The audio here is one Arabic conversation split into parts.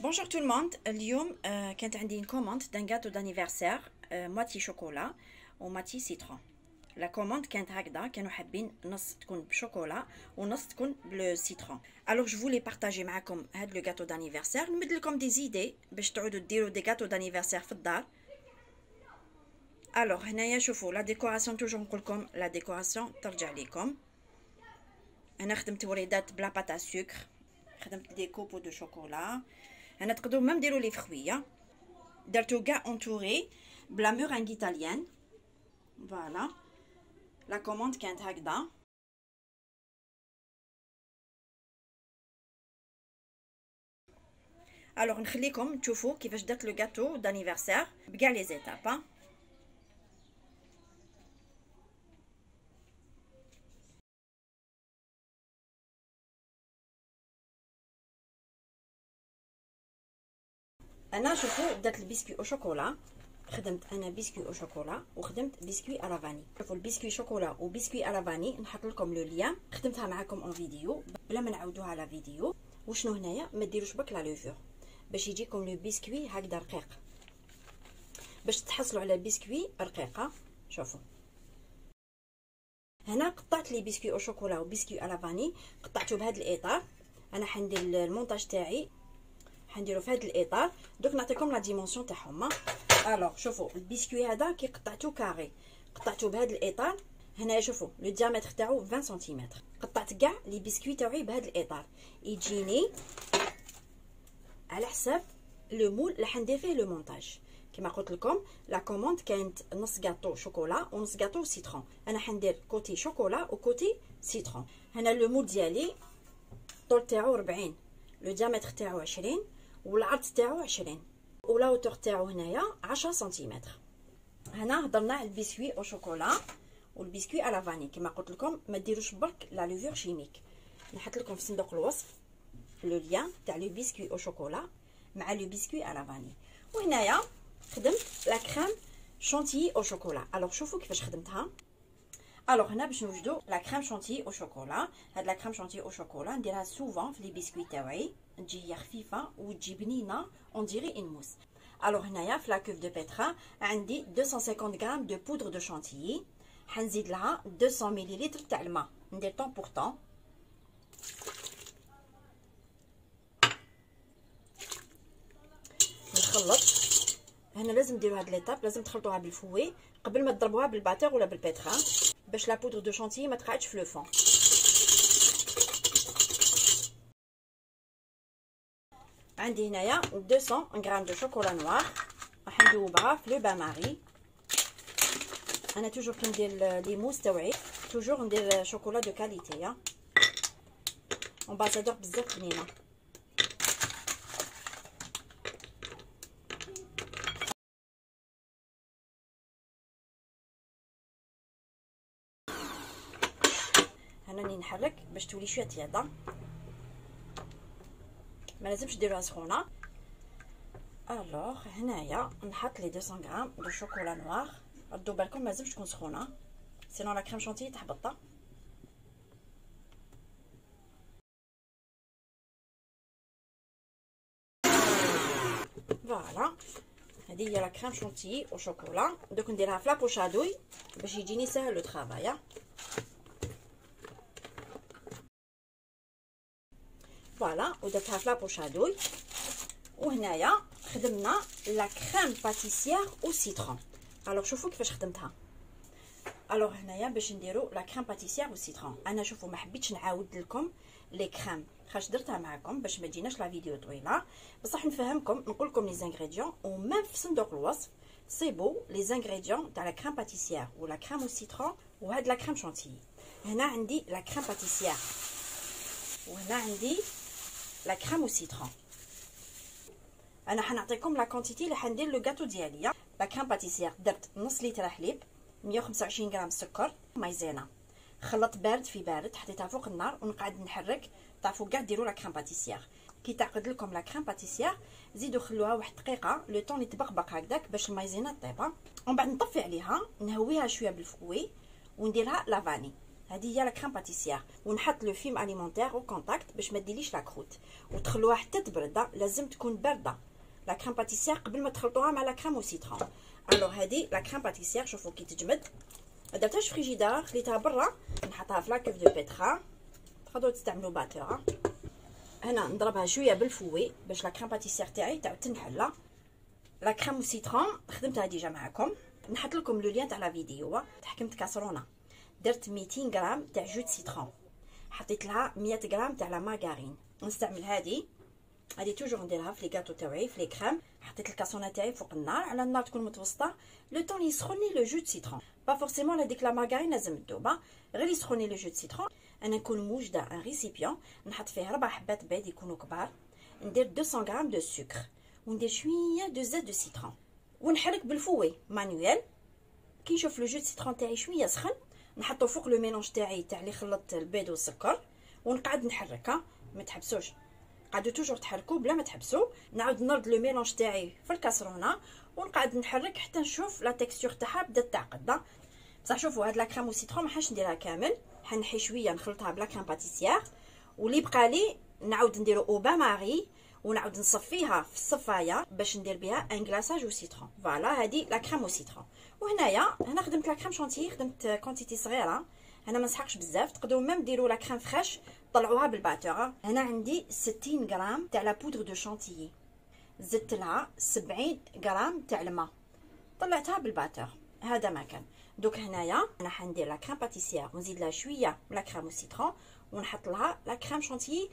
bonjour tout le monde اليوم آه كانت عندي commande d'un gâteau d'anniversaire آه moitié chocolat و moitié citron la commande كانت هكذا كانوا حابين نص تكون بشوكولا ونص تكون ب le citron alors je voulais partager معاكم هاد le gâteau d'anniversaire نمد لكم des idées باش تعودوا ديروا des gâteaux d'anniversaire في الدار alors هنايا شوفوا la décoration toujours نقول لكم la décoration ترجع لكم أنا خدمت وليدات ب la pâte à sucre خدمت des copeaux de chocolat هنا تقدروا même ديروا les fruits. درتو كاع entouré ب la meringue italienne voilà la commande كانت هكذا alors نخليكم تشوفوا كيفاش درت le gâteau d'anniversaire بكاع les étapes أنا شوفوا درت ال biscuit au chocolat. خدمت أنا biscuit au chocolat وخدمت biscuit à la vanille شوفوا ال biscuit chocolat و biscuit à la vanille نحط لكم le lien خدمتها معكم en vidéo بلا ما نعاودوها la vidéo. وشنو هنايا؟ ما ديروش برك la levure. باش يجيكم le biscuit هكذا رقيق. باش تحصلوا على بسكوي رقيقة. شوفوا هنا قطعت les biscuits au chocolat و biscuit à la vanille قطعته بهذا الإطار. أنا حندير المونتاج تاعي. حنديرو في هذا الإطار. دوك نعطيكم la dimension تاعهم alors شوفوا البسكوي هذا كي قطعته carré. قطعته بهذا الإطار. هنا شوفوا le diamètre تاعو 20 سنتيمتر قطعت كاع les biscuits تاعي بهذا الإطار. يجيني على حساب le moule اللي حندير فيه le montage كما قلت لكم la commande كانت نص gâteau chocolat ونص gâteau citron أنا حندير côté chocolat و côté citron هنا le moule ديالي الطول تاعو 40 le diamètre تاعو 20 والعرض تاعو 20 و la hauteur تاعو هنايا 10 سنتيمتر. هنا هضرنا على ال biscuit au chocolat وال biscuit à la vanille كما قلت لكم ما ديروش برك la levure chimique نحط لكم في صندوق الوصف le lien تاع le biscuit au chocolat مع le biscuit à la vanille وهنايا خدمت la crème au chocolat alors شوفوا كيفاش خدمتها. alors هنا باش نوجدو la crème chantilly au chocolat هاد la crème chantilly au chocolat نديرها souvent في les biscuits تاوعي تجي هي خفيفه وتجي بنينه on dirait une mousse alors هنايا في la cuve du pétrin عندي 250 غرام de poudre de chantilly حنزيد لها 200 مليلتر تاع الماء ندير tant pour tant نخلط هنا لازم ديروا هاد l'étape لازم تخلطوها بال fouet قبل ما تضربوها بال batteur ولا بال pétrin باش la poudre de chantilly ما تقعدش في le fond عندي هنايا 200 غرام de chocolat noir راح ندوبها في le bain-marie أنا toujours كي ندير les mousses تاوعي toujours ندير chocolat de qualité يا Ambassadeur بزاف بنينه راني نحرك باش تولي شوية tiède ما لازمش ديروها سخونة. alors هنايا نحط لي 200 غرام de chocolat noir. ردوا بالكم ما لازمش تكون سخونة. sinon la crème chantilly تحبط voilà. هذه هي la crème chantilly au chocolat دوك نديرها في لابوشادوي باش يجيني ساهل لو طرافاي فوالا ودرتها في لابوشادوي وهنايا خدمنا la crème pâtissière au citron alors شوفوا كيفاش خدمتها. alors هنايا باش نديرو la crème pâtissière au citron أنا شوفوا ما حبيتش نعاود لكم les crèmes خاش درتها معكم باش ما تجيناش la vidéo طويلة. بصح نفهمكم نقول لكم les ingrédients و même في صندوق الوصف صيبوا les ingrédients تاع la crème pâtissière و la crème au citron وهاد la crème chantilly هنا عندي la crème pâtissière وهنا عندي la crème au citron أنا حنعطيكم la quantité اللي حندير le gâteau ديالي. la crème pâtissière درت نص لتر حليب 125 غرام سكر مايزينا خلط بارد في بارد حطيتها فوق النار ونقعد نحرك. تعرفوا كاع ديروا la crème pâtissière كي تعقد لكم la crème pâtissière زيدوا خلوها واحد دقيقة le temps يتبقبق هكذاك باش المايزينا طيبة. ومن بعد نطفي عليها نهويها شوية بال fouet ونديرها la vanille. هذه هي la crème pâtissière ونحط le film alimentaire au contact باش ما ديريش la croûte وتخلوها حتى تبرد لازم تكون باردة. la crème pâtissière قبل ما تخلطوها مع la crème au citron alors هذه la crème pâtissière شوفوا كي تجمد. ما درتهاش فريجيدار خليتها برا. نحطها في la cuve du pétrin تقدروا تستعملوا batteur هنا نضربها شوية بال fouet باش la crème pâtissière تاعي تعاود تنحل la crème citron خدمتها déjà معكم نحط لكم le lien تاع la vidéo تحكمت كاسرونه درت 200 غرام تاع jus citron. حطيت لها 100 غرام تاع la margarine نستعمل هذه هذه toujours نديرها في les gâteaux تاعي في les crèmes حطيت الكاسرونة تاعي فوق النار على النار تكون متوسطة. le temps يسخني le jus citron. pas forcément هذيك la margarine لازم تذوب غير يسخني le jus citron. أنا نكون موجدة un récipient نحط فيه ربع حبات بيض يكونوا كبار. ندير 200 غرام de sucre وندير شوية de zeste de citron. ونحرك بال fouet. manuel كي نشوف le jus citron تاعي شوية سخن نحطو فوق le mélange تاعي تاع اللي خلطت البيض والسكر ونقعد نحرك ما تحبسوش. قعدوا toujours تحركوا بلا ما تحبسوا نعاود نرد le mélange تاعي في الكاسرونة ونقعد نحرك حتى نشوف la texture تاعها بدات تعقد. بصح شوفوا هاد la crème au citron ما حاش نديرها كامل. حنحي شوية نخلطها ب la crème pâtissière واللي بقى لي نعاود نديرو au marie ونعاود نصفيها في الصفاية باش ندير بها un glaçage au citron voilà هادي la crème au citron وهنايا هنا خدمت la crème chantilly خدمت quantité صغيرة. أنا ما نسحقش بزاف تقدروا même ديروا la crème fraîche طلعوها بال batteur هنا عندي 60 غرام تاع la poudre de chantilly زدت لها 70 غرام تاع الماء. طلعتها بال batteur هذا ما كان. دوك هنايا أنا حندير la crème pâtissière ونزيد لها شوية من la crème au citron ونحط لها la crème chantilly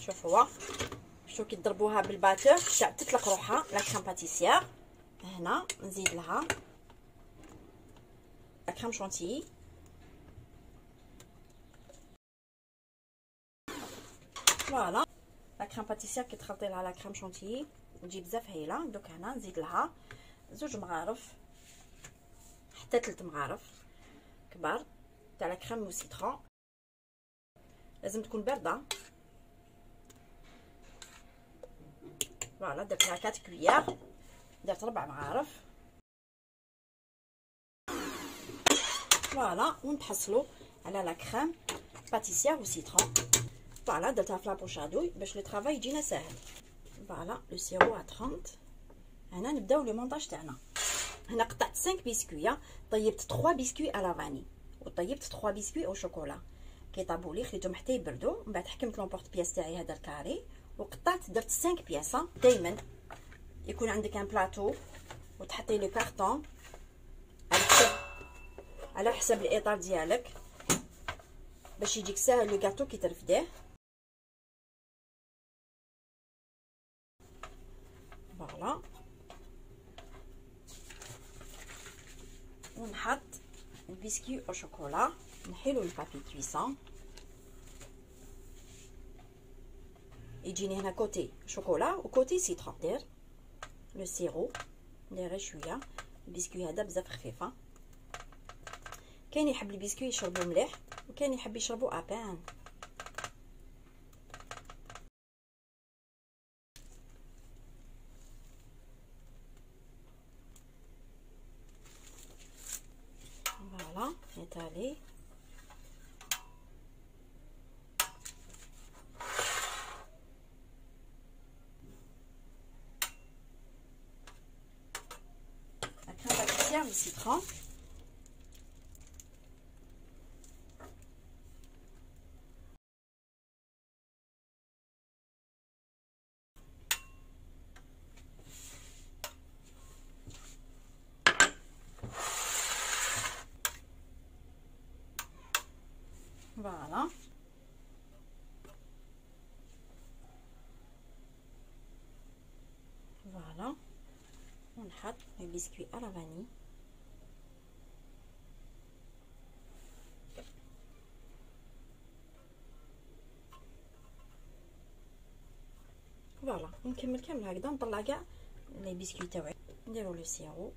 شوفوا شو كي تضربوها بال batteur تاع تطلق روحها la crème pâtissière هنا نزيد لها. la crème chantilly voilà. la crème pâtissière كي تخلطي لها la crème chantilly تجي بزاف هايلة. دوك هنا نزيد لها. زوج مغارف. حتى ثلاث مغارف. كبار. تاع la crème لازم تكون باردة. voilà درت لها 4 cuillères درت ربع مغارف voilà ونتحصلوا على la crème pâtissière au citron voilà درتها في la poche à douille باش le travail يجينا ساهل. voilà le sirop à 30 هنا نبداو le montage تاعنا. هنا قطعت 5 biscuits طيبت 3 biscuits à la vanille وطيبت 3 biscuits au chocolat كي طابوا لي خليتهم حتى يبردوا من بعد حكمت l'emporte-pièce تاعي هذا ال carré. وقطعت درت 5 pièces دائما يكون عندك un plateau وتحطي le carton على حسب على حسب الإطار ديالك باش يجيك ساهل le gâteau كي ترفديه voilà ونحط ال biscuit au chocolat نحيلو ال papier cuisson يجيني هنا côté chocolat و côté citron دير le sirop ندير غير شوية البسكوي هذا بزاف خفيفه كاين يحب البسكوي يشربو مليح وكاين يحب يشربو à peine le citron. Voilà. Voilà. ونحط ال biscuit à la vanille voilà ونكمل كامل هكذا نطلع كاع les biscuits تاوعي نديرو le sirop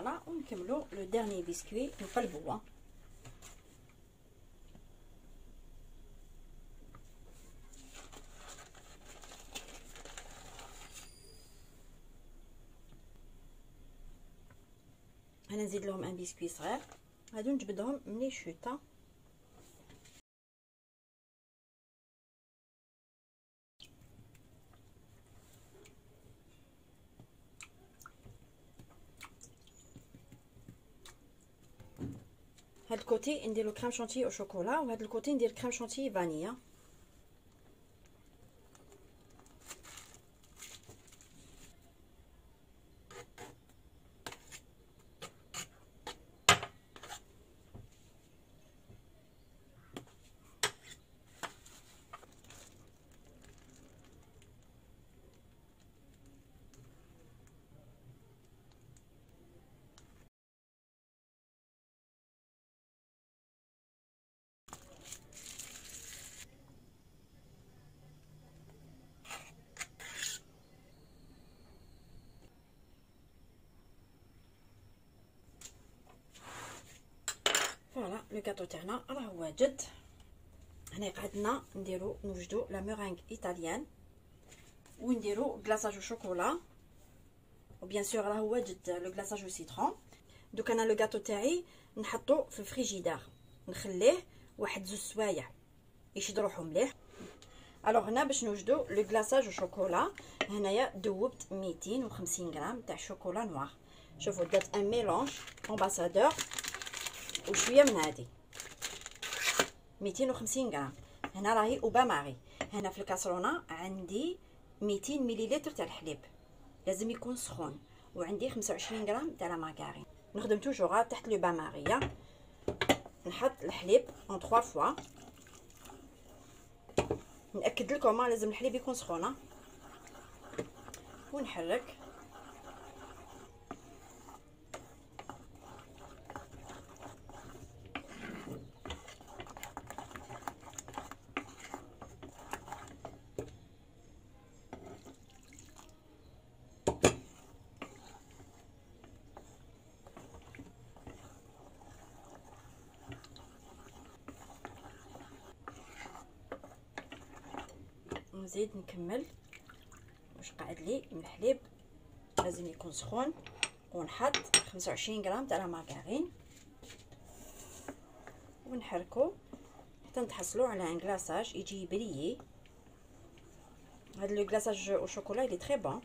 voilà ونكملوا le dernier biscuit نقلبوه هنا نزيد لهم un biscuit صغير هادو نجبدهم من les chutes هاد الكوتي نديرو كريم شونتي أو شوكولا وهاد الكوتي ندير كريم شونتي فانيلا voilà le gâteau تاعنا راه واجد هنا قعدنا نديرو نوجدو la meringue italienne ونديرو glaçage chocolat و bien sûr راه واجد le glaçage citron دوك أنا le gâteau تاعي نحطو في الفريجيدار نخليه واحد زوج سوايع يشد روحو مليح alors هنا باش نوجدو le glaçage chocolat هنايا دوبت 250 غرام تاع chocolat noir شوفوا درت un mélange امباسادور وشوية من هذه 250 غرام. هنا راهي au bain-marie هنا في الكاسرونة عندي 200 مليلتر تاع الحليب. لازم يكون سخون. وعندي 25 غرام تاع لا نخدم toujours تحت le bain-marie نحط الحليب en 3 fois نأكد لكم لازم الحليب يكون سخونه ونحرك. نزيد نكمل. واش قاعد لي من الحليب. لازم يكون سخون. ونحط 25 غرام تاع مارغرين. ونحركو. حتى نتحصلوا على un glaçage يجي brillant هذا le glaçage au chocolat il est très bon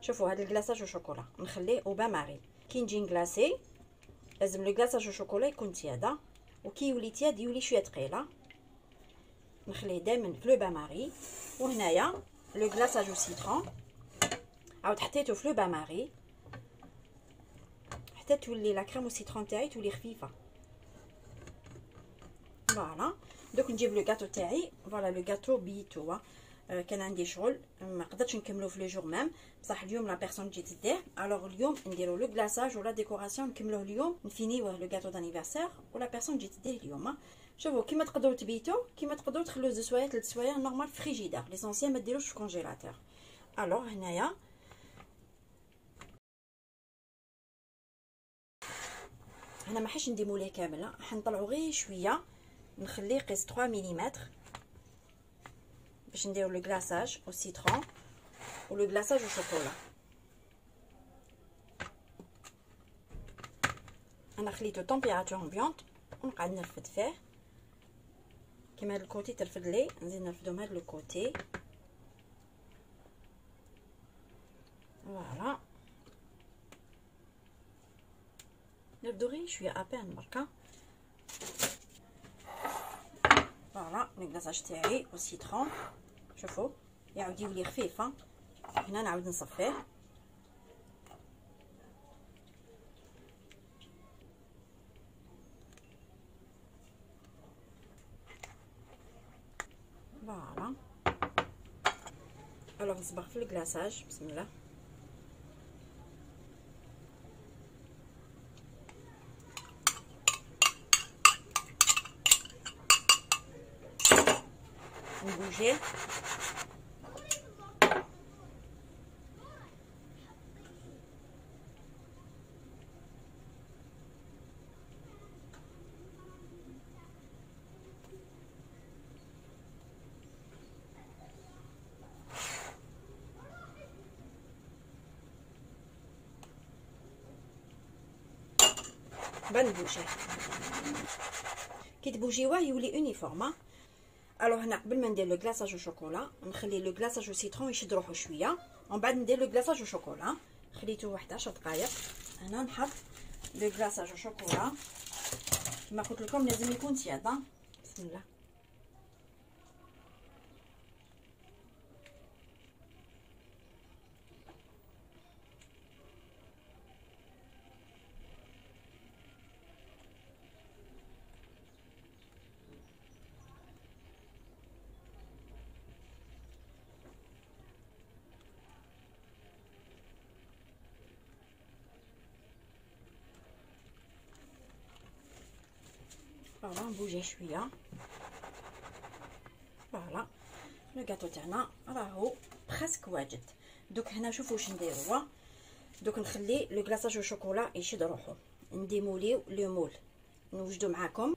شوفوا هذا ال glaçage au chocolat نخليه au bain-marie كي نجي نكلاسي لازم le glaçage au chocolat يكون tiède وكي يولي tiède يولي شوية ثقيله نخليه دائما في le bain-marie وهنايا le glaçage au citron عاود حطيته في le bain-marie حتى تولي la crème au citron تاعي تولي خفيفه voilà دوك نجيب le gâteau تاعي voilà le gâteau بيتو آه، كان عندي شغل ما قدرتش نكملو في le jour même بصح اليوم la personne تجي تديه alors اليوم نديرو le glaçage و la décoration نكملوه اليوم نفينيوه le gâteau d'anniversaire و la personne تجي تديه اليوم شوفوا كيما تقدروا تبيتو كيما تقدروا تخلوه زوج سوايع ثلاث سوايع normal في frigidaire l'essentiel ما ديروش في congélateur alors هنايا هنا ما حش نديموليه كامل حنطلعو غير شوية نخليه قيس 3 ملم باش نديرو le glaçage au citron و le glaçage au chocolat أنا خليته température ambiante ونقعد نرفد فيه كيما هاد ال côté ترفد لي نزيد نرفدو من هاد ال côté voilà نرفدو غير شوية à peine بركا voilà le glaçage تاعي au citron شوفوا يعاود يولي خفيف هنا نعاود نصفيه. voilà. alors نصبغ في ال glaçage بسم الله. نبوجيه. بان بوجيه كي تبوجيوه يولي uniforme alors هنا قبل ما ندير le glaçage au chocolat نخلي le glaçage au citron يشد روحو شوية ومن بعد ندير le glaçage au chocolat خليته واحد 10 دقائق هنا نحط le glaçage au chocolat كما قلت لكم لازم يكون tiède بسم الله voilà نبوجيه شوية voilà le gâteau تاعنا راهو presque واجد دوك هنا شوفوا واش نديروا دوك نخلي le glaçage chocolat يشد روحو نديموليو le moule نوجدو معاكم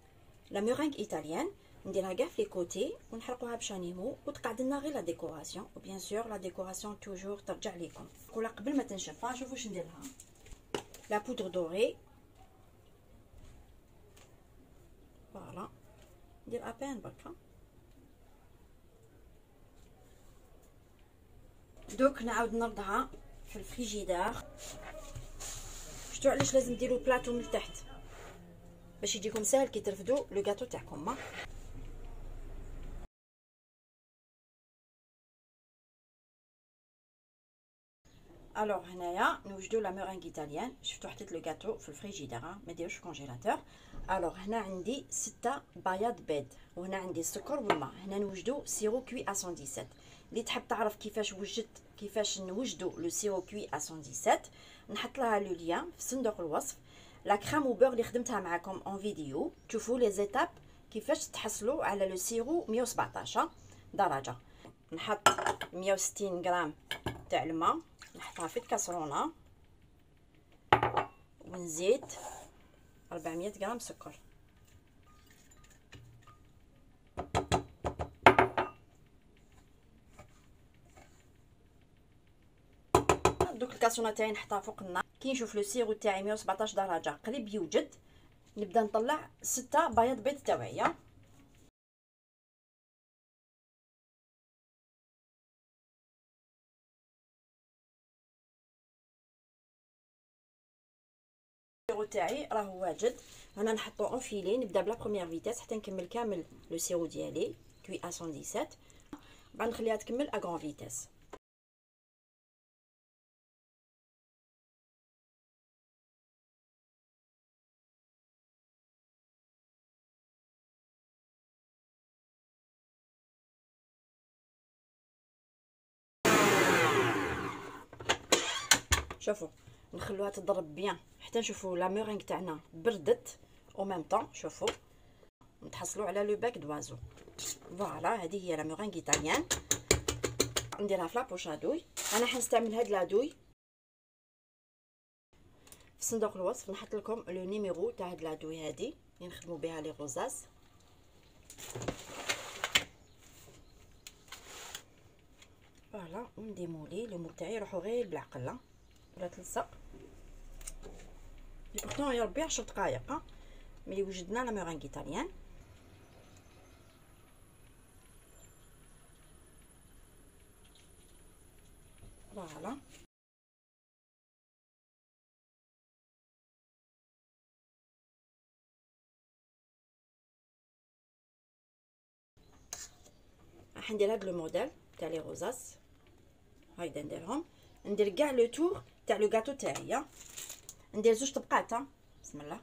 la meringue italienne نديرها كاع في côté ونحرقوها ب chalumeau وتقعد لنا غير la décoration و bien sûr la décoration toujours ترجع ليكم ولا قبل ما تنشف شوفوا واش ندير لها la poudre dorée voilà ندير à peine بركا دوك نعاود نردها في الفريجيدار. شفتوا علاش لازم ديروا بلاطو من تحت؟ باش يجيكم ساهل كي ترفدوا le gâteau تاعكم alors هنايا نوجدو la meringue italienne شفتو حطيت le gâteau في الفريجيدير ما ديروش congélateur alors هنا عندي ستة بياض بيض وهنا عندي السكر والماء هنا نوجدو sirop cuit à 117 اللي تحب تعرف كيفاش وجدت كيفاش نوجدو le sirop cuit à 117 نحط لها le lien في صندوق الوصف la crème au beurre اللي خدمتها معكم en vidéo تشوفوا les étapes كيفاش تحصلوا على le sirop 117 درجه نحط 160 غرام تاع الماء نحطها في الكاسرونة. ونزيد 400 غرام سكر. دوك الكاسرونه تاعي نحطها فوق النار. كي نشوف لو سيرو تاعي 117 درجة قريب يوجد. نبدأ نطلع ستة بياض بيض تاعي ال sirop تاعي راه واجد هنا نحطو en filet نبدا ب la première vitesse حتى نكمل كامل le sirop ديالي cuit à 117 بعد نخليها تكمل à grande vitesse شوفوا نخلوها تضرب bien. حتى نشوفوا la meringue تاعنا بردت. au même temps شوفوا. نتحصلوا على le bec d'oiseau. voilà هذه هي la meringue italienne نديرها في la poche douille أنا حنستعمل هاد la douille. في صندوق الوصف نحط لكم le numéro تاع هاد la douille هادي. اللي نخدموا بها les rosaces فوالا ونديمولي لو تاعي يروحوا غير بالعقله ولا تلصق بورتون يا ربي 10 دقائق ملي وجدنا لا مورينغ ايطاليان فوالا راح ندير هاد لو موديل تاع لي روزاس هايدا نديرهم ندير كاع لو تور تاع لو غاتو تاعي ندير زوج طبقات بسم الله.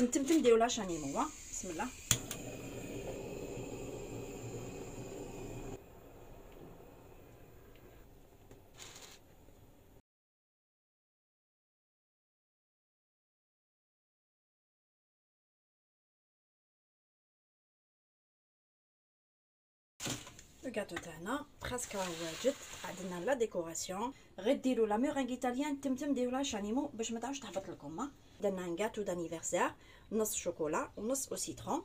لازم تمتم ديروا le chalumeau بسم الله الكاطو تاعنا parce que راه واجد عندنا la décoration غير ديروا la meringue italienne تمتم ديروا لها chalumeau باش ما تعاودش تهبط لكم درنا ان غاتو دانيفرسير نص شوكولا ونص أو سيترون